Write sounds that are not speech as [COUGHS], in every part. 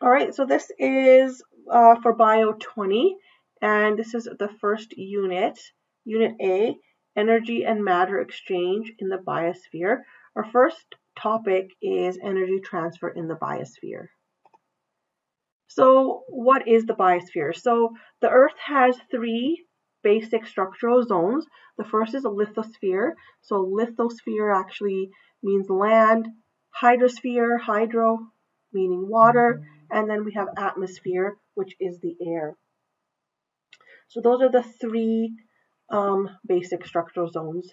All right, so this is uh, for Bio 20, and this is the first unit, Unit A, Energy and Matter Exchange in the Biosphere. Our first topic is energy transfer in the biosphere. So what is the biosphere? So the Earth has three basic structural zones. The first is a lithosphere. So lithosphere actually means land, hydrosphere, hydro meaning water, and then we have atmosphere, which is the air. So those are the three um, basic structural zones.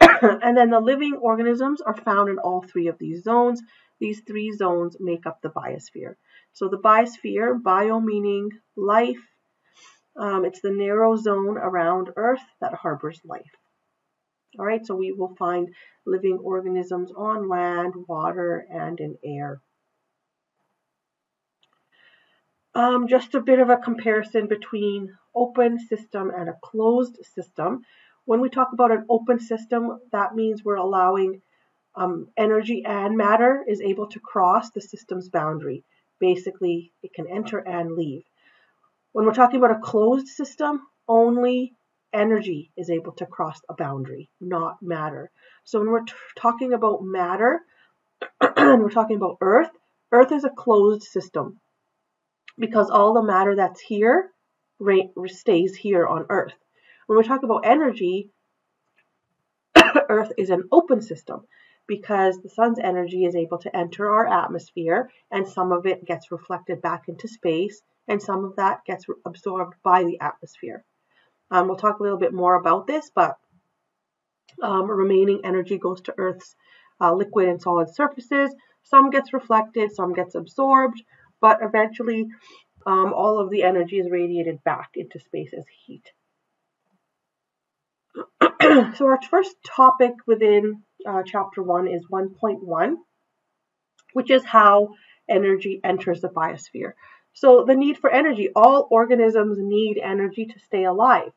[COUGHS] and then the living organisms are found in all three of these zones. These three zones make up the biosphere. So the biosphere, bio meaning life, um, it's the narrow zone around Earth that harbors life. All right, so we will find living organisms on land, water, and in air. Um, just a bit of a comparison between open system and a closed system. When we talk about an open system, that means we're allowing um, energy and matter is able to cross the system's boundary. Basically, it can enter and leave. When we're talking about a closed system, only energy is able to cross a boundary, not matter. So when we're talking about matter, [CLEARS THROAT] and we're talking about Earth, Earth is a closed system because all the matter that's here stays here on Earth. When we talk about energy, [COUGHS] Earth is an open system because the sun's energy is able to enter our atmosphere and some of it gets reflected back into space and some of that gets absorbed by the atmosphere. Um, we'll talk a little bit more about this, but um, remaining energy goes to Earth's uh, liquid and solid surfaces. Some gets reflected, some gets absorbed, but eventually um, all of the energy is radiated back into space as heat. [CLEARS THROAT] so our first topic within uh, chapter 1 is 1.1, which is how energy enters the biosphere. So the need for energy, all organisms need energy to stay alive.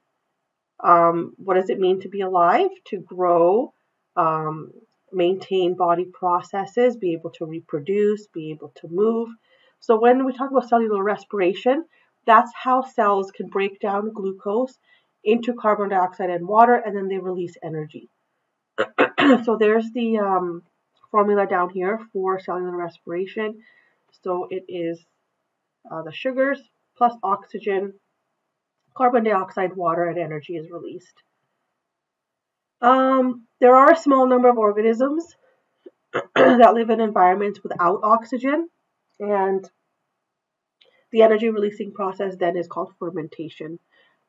Um, what does it mean to be alive? To grow, um, maintain body processes, be able to reproduce, be able to move. So when we talk about cellular respiration, that's how cells can break down glucose into carbon dioxide and water, and then they release energy. [CLEARS THROAT] so there's the um, formula down here for cellular respiration. So it is uh, the sugars plus oxygen, carbon dioxide, water, and energy is released. Um, there are a small number of organisms [CLEARS THROAT] that live in environments without oxygen. And the energy releasing process then is called fermentation.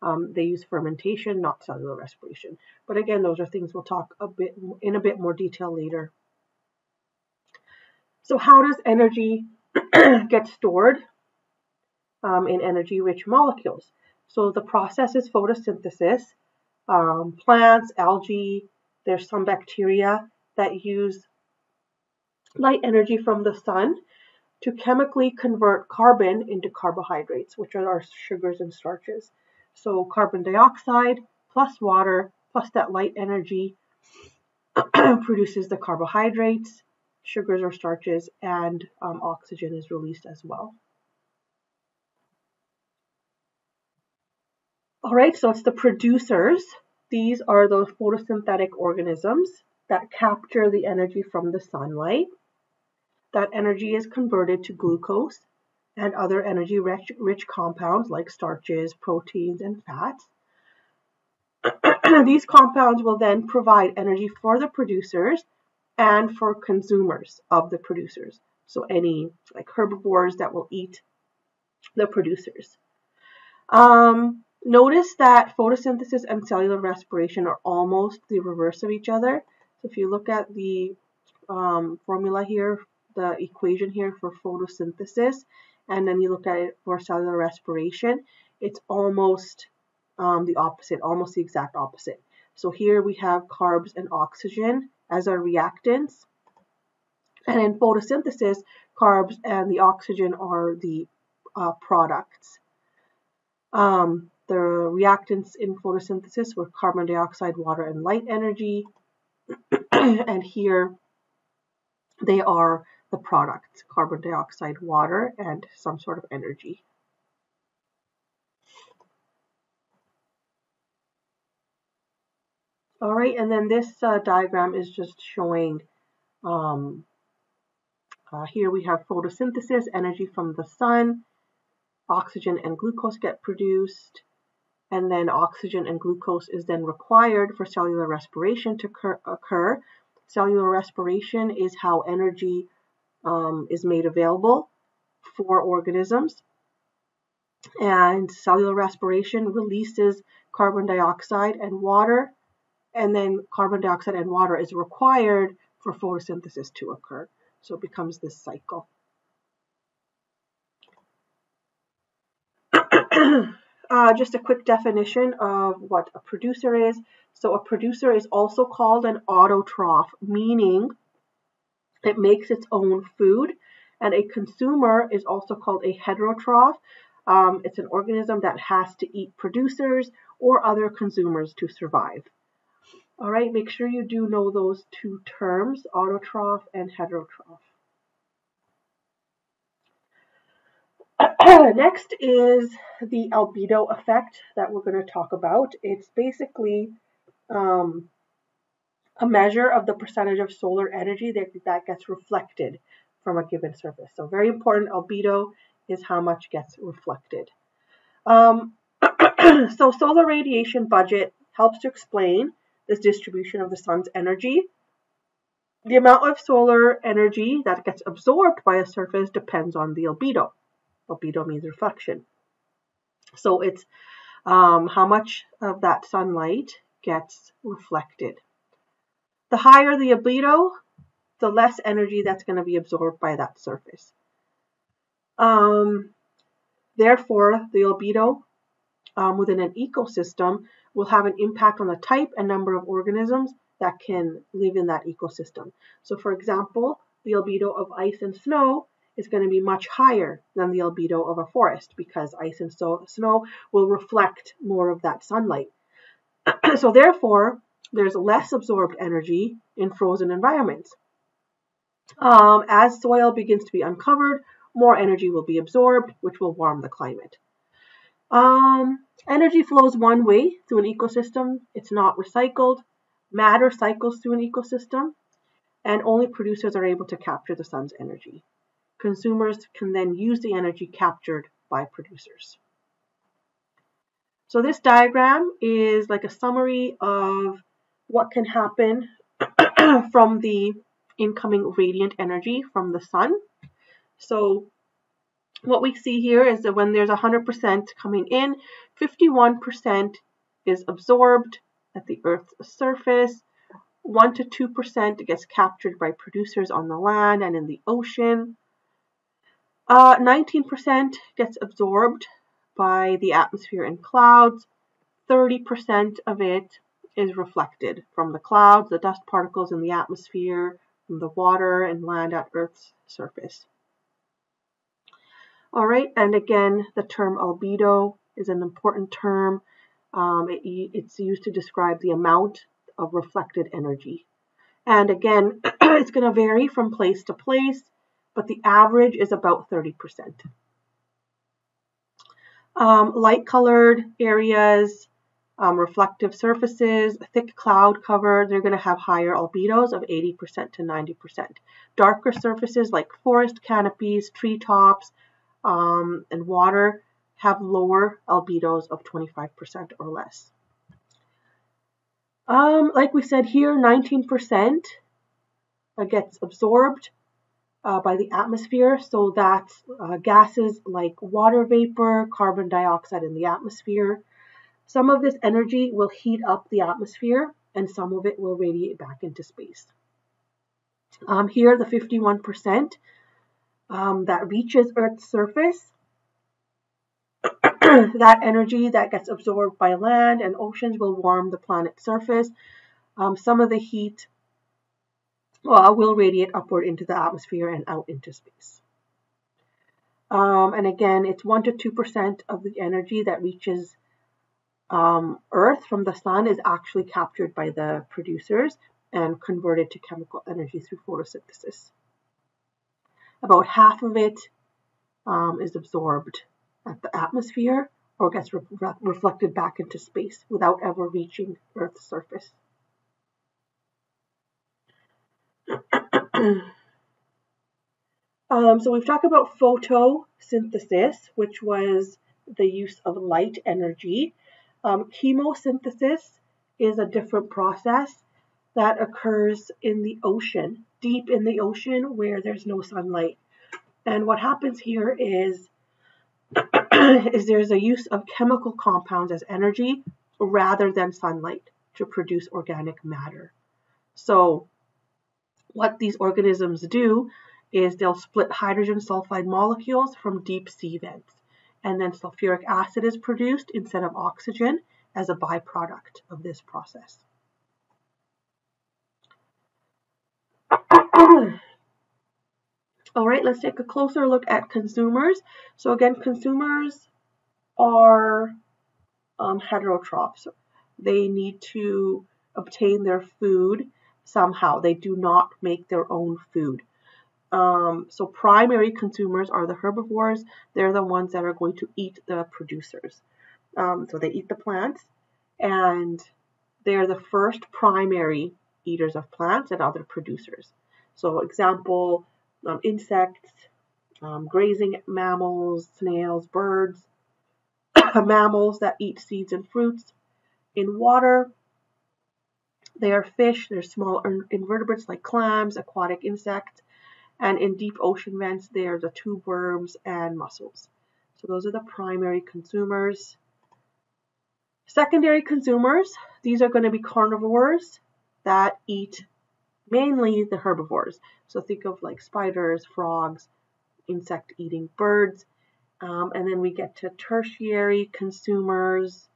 Um, they use fermentation, not cellular respiration. But again, those are things we'll talk a bit in a bit more detail later. So how does energy [CLEARS THROAT] get stored um, in energy-rich molecules? So the process is photosynthesis. Um, plants, algae, there's some bacteria that use light energy from the sun to chemically convert carbon into carbohydrates, which are our sugars and starches. So carbon dioxide plus water plus that light energy [CLEARS THROAT] produces the carbohydrates, sugars or starches, and um, oxygen is released as well. All right, so it's the producers. These are those photosynthetic organisms that capture the energy from the sunlight that energy is converted to glucose and other energy rich, rich compounds like starches, proteins, and fats. [CLEARS THROAT] These compounds will then provide energy for the producers and for consumers of the producers. So any like herbivores that will eat the producers. Um, notice that photosynthesis and cellular respiration are almost the reverse of each other. So if you look at the um, formula here the equation here for photosynthesis and then you look at it for cellular respiration, it's almost um, the opposite, almost the exact opposite. So here we have carbs and oxygen as our reactants. And in photosynthesis, carbs and the oxygen are the uh, products. Um, the reactants in photosynthesis were carbon dioxide, water, and light energy. [CLEARS THROAT] and here they are the products, carbon dioxide, water, and some sort of energy. All right, and then this uh, diagram is just showing, um, uh, here we have photosynthesis, energy from the sun, oxygen and glucose get produced, and then oxygen and glucose is then required for cellular respiration to occur. Cellular respiration is how energy um, is made available for organisms. And cellular respiration releases carbon dioxide and water and then carbon dioxide and water is required for photosynthesis to occur. So it becomes this cycle. [CLEARS THROAT] uh, just a quick definition of what a producer is. So a producer is also called an autotroph, meaning it makes its own food. And a consumer is also called a heterotroph. Um, it's an organism that has to eat producers or other consumers to survive. All right, make sure you do know those two terms, autotroph and heterotroph. [CLEARS THROAT] Next is the albedo effect that we're going to talk about. It's basically um, a measure of the percentage of solar energy that, that gets reflected from a given surface. So very important, albedo is how much gets reflected. Um, [CLEARS THROAT] so solar radiation budget helps to explain this distribution of the sun's energy. The amount of solar energy that gets absorbed by a surface depends on the albedo. Albedo means reflection. So it's um, how much of that sunlight gets reflected. The higher the albedo, the less energy that's going to be absorbed by that surface. Um, therefore, the albedo um, within an ecosystem will have an impact on the type and number of organisms that can live in that ecosystem. So for example, the albedo of ice and snow is going to be much higher than the albedo of a forest because ice and snow will reflect more of that sunlight. [CLEARS THROAT] so therefore, there's less absorbed energy in frozen environments. Um, as soil begins to be uncovered, more energy will be absorbed, which will warm the climate. Um, energy flows one way through an ecosystem. It's not recycled. Matter cycles through an ecosystem, and only producers are able to capture the sun's energy. Consumers can then use the energy captured by producers. So this diagram is like a summary of what can happen [CLEARS THROAT] from the incoming radiant energy from the sun. So what we see here is that when there's 100% coming in, 51% is absorbed at the Earth's surface, 1 to 2% gets captured by producers on the land and in the ocean. 19% uh, gets absorbed by the atmosphere and clouds. 30% of it is reflected from the clouds, the dust particles in the atmosphere, from the water and land at Earth's surface. All right, and again, the term albedo is an important term. Um, it, it's used to describe the amount of reflected energy. And again, [CLEARS THROAT] it's going to vary from place to place, but the average is about 30%. Um, light colored areas, um, reflective surfaces, thick cloud cover, they're going to have higher albedos of 80% to 90%. Darker surfaces like forest canopies, treetops, um, and water have lower albedos of 25% or less. Um, like we said here, 19% gets absorbed uh, by the atmosphere. So that's uh, gases like water vapor, carbon dioxide in the atmosphere. Some of this energy will heat up the atmosphere and some of it will radiate back into space. Um, here, the 51% um, that reaches Earth's surface, [CLEARS THROAT] that energy that gets absorbed by land and oceans will warm the planet's surface. Um, some of the heat well, will radiate upward into the atmosphere and out into space. Um, and again, it's 1 to 2% of the energy that reaches um, Earth from the sun is actually captured by the producers and converted to chemical energy through photosynthesis. about half of it um, is absorbed at the atmosphere or gets re reflected back into space without ever reaching Earth's surface. [CLEARS THROAT] um, so we've talked about photosynthesis, which was the use of light energy. Um, chemosynthesis is a different process that occurs in the ocean, deep in the ocean where there's no sunlight. And what happens here is, [CLEARS THROAT] is there's a use of chemical compounds as energy rather than sunlight to produce organic matter. So what these organisms do is they'll split hydrogen sulfide molecules from deep sea vents. And then sulfuric acid is produced instead of oxygen as a byproduct of this process. All right, let's take a closer look at consumers. So again, consumers are um, heterotrophs. They need to obtain their food somehow. They do not make their own food. Um, so primary consumers are the herbivores. They're the ones that are going to eat the producers. Um, so they eat the plants, and they're the first primary eaters of plants and other producers. So example, um, insects, um, grazing mammals, snails, birds, [COUGHS] mammals that eat seeds and fruits. In water, they are fish, they're small invertebrates like clams, aquatic insects, and in deep ocean vents, they are the tube worms and mussels. So those are the primary consumers. Secondary consumers, these are going to be carnivores that eat mainly the herbivores. So think of like spiders, frogs, insect eating birds. Um, and then we get to tertiary consumers,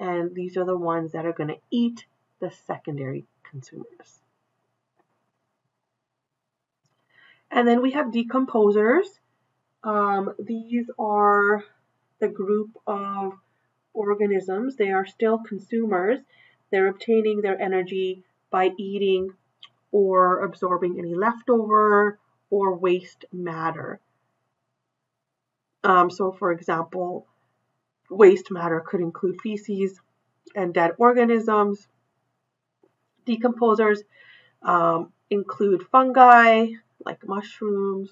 and these are the ones that are going to eat the secondary consumers. And then we have decomposers. Um, these are the group of organisms. They are still consumers. They're obtaining their energy by eating or absorbing any leftover or waste matter. Um, so, for example, waste matter could include feces and dead organisms. Decomposers um, include fungi like mushrooms,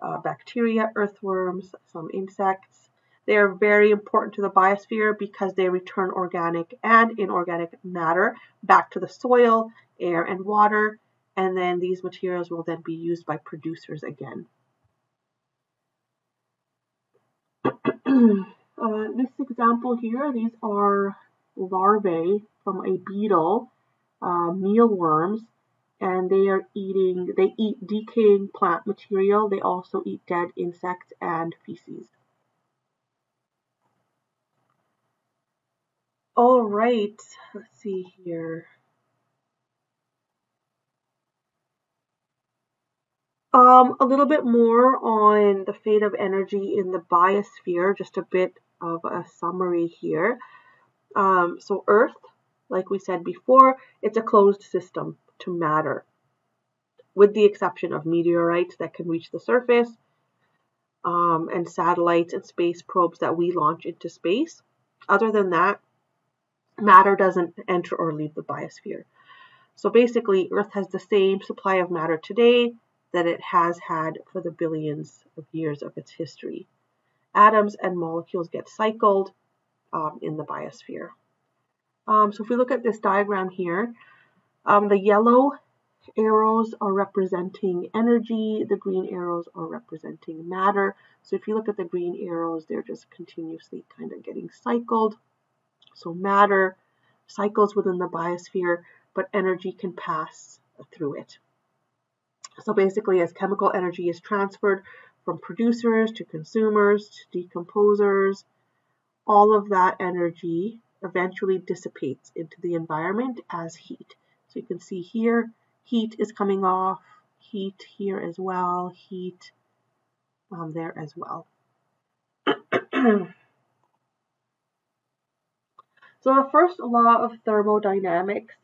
uh, bacteria, earthworms, some insects. They are very important to the biosphere because they return organic and inorganic matter back to the soil, air, and water and then these materials will then be used by producers again. [CLEARS THROAT] uh, this example here, these are larvae from a beetle, uh, mealworms, and they are eating, they eat decaying plant material. They also eat dead insects and feces. All right, let's see here. Um, a little bit more on the fate of energy in the biosphere, just a bit of a summary here. Um, so Earth, like we said before, it's a closed system to matter, with the exception of meteorites that can reach the surface, um, and satellites and space probes that we launch into space. Other than that, matter doesn't enter or leave the biosphere. So basically, Earth has the same supply of matter today that it has had for the billions of years of its history. Atoms and molecules get cycled um, in the biosphere. Um, so if we look at this diagram here, um, the yellow arrows are representing energy, the green arrows are representing matter. So if you look at the green arrows, they're just continuously kind of getting cycled. So matter cycles within the biosphere, but energy can pass through it. So basically, as chemical energy is transferred from producers to consumers to decomposers, all of that energy eventually dissipates into the environment as heat. So you can see here, heat is coming off, heat here as well, heat um, there as well. [CLEARS THROAT] so the first law of thermodynamics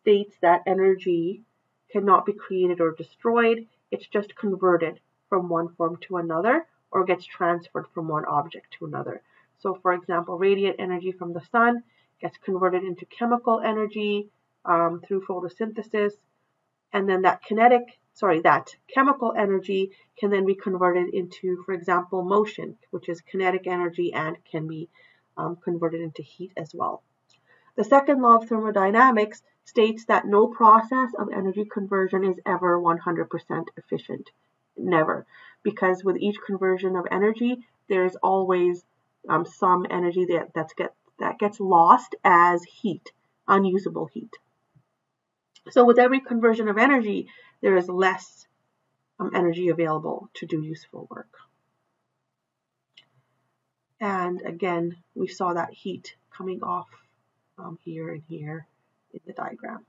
states that energy cannot be created or destroyed, it's just converted from one form to another or gets transferred from one object to another. So for example, radiant energy from the sun gets converted into chemical energy um, through photosynthesis, and then that kinetic, sorry, that chemical energy can then be converted into, for example, motion, which is kinetic energy and can be um, converted into heat as well. The second law of thermodynamics states that no process of energy conversion is ever 100% efficient. Never. Because with each conversion of energy, there's always um, some energy that, that's get, that gets lost as heat, unusable heat. So with every conversion of energy, there is less um, energy available to do useful work. And again, we saw that heat coming off um, here and here in the diagram.